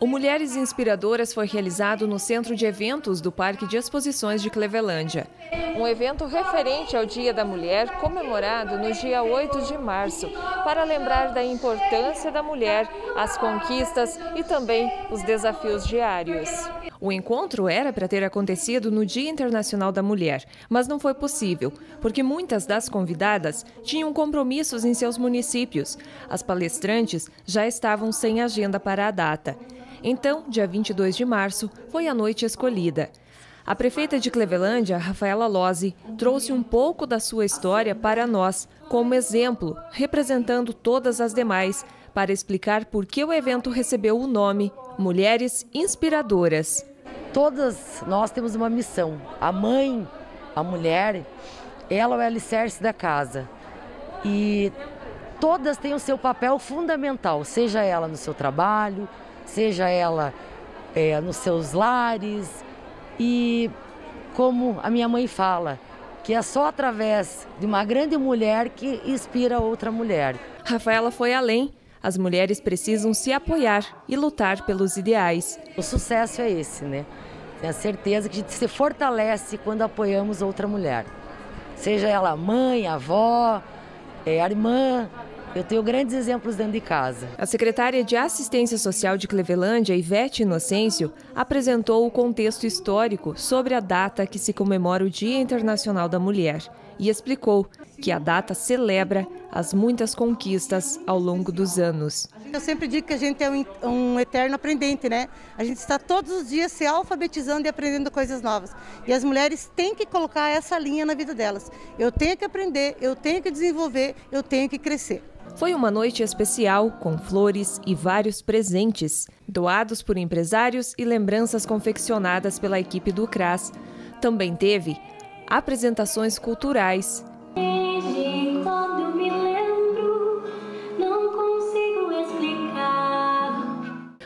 O Mulheres Inspiradoras foi realizado no Centro de Eventos do Parque de Exposições de Clevelândia. Um evento referente ao Dia da Mulher, comemorado no dia 8 de março, para lembrar da importância da mulher, as conquistas e também os desafios diários. O encontro era para ter acontecido no Dia Internacional da Mulher, mas não foi possível, porque muitas das convidadas tinham compromissos em seus municípios. As palestrantes já estavam sem agenda para a data. Então, dia 22 de março, foi a noite escolhida. A prefeita de Clevelândia, Rafaela Lozzi, trouxe um pouco da sua história para nós, como exemplo, representando todas as demais, para explicar por que o evento recebeu o nome Mulheres Inspiradoras. Todas nós temos uma missão. A mãe, a mulher, ela é o alicerce da casa. E todas têm o seu papel fundamental, seja ela no seu trabalho, seja ela é, nos seus lares. E como a minha mãe fala, que é só através de uma grande mulher que inspira outra mulher. Rafaela foi além. As mulheres precisam se apoiar e lutar pelos ideais. O sucesso é esse, né? Tenho a certeza que a gente se fortalece quando apoiamos outra mulher. Seja ela mãe, avó, é, a irmã, eu tenho grandes exemplos dentro de casa. A secretária de Assistência Social de Clevelândia, Ivete Inocêncio, apresentou o contexto histórico sobre a data que se comemora o Dia Internacional da Mulher e explicou que a data celebra as muitas conquistas ao longo dos anos. Eu sempre digo que a gente é um, um, eterno aprendente, né? A gente está todos os dias se alfabetizando e aprendendo coisas novas. E as mulheres têm que colocar essa linha na vida delas. Eu tenho que aprender, eu tenho que desenvolver, eu tenho que crescer. Foi uma noite especial, com flores e vários presentes, doados por empresários e lembranças confeccionadas pela equipe do CRAS. Também teve apresentações culturais.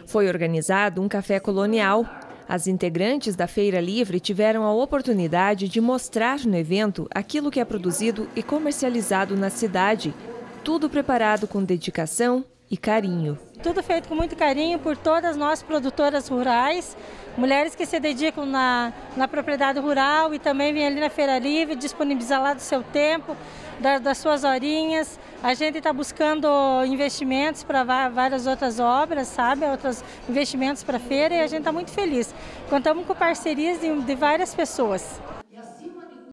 Foi organizado um café colonial. As integrantes da Feira Livre tiveram a oportunidade de mostrar no evento aquilo que é produzido e comercializado na cidade, tudo preparado com dedicação e carinho. Tudo feito com muito carinho por todas nós produtoras rurais, mulheres que se dedicam na, na propriedade rural e também vêm ali na Feira Livre disponibilizar lá do seu tempo, da, das suas horinhas. A gente está buscando investimentos para várias outras obras, sabe? Outros investimentos para a feira e a gente está muito feliz. Contamos com parcerias de, de várias pessoas.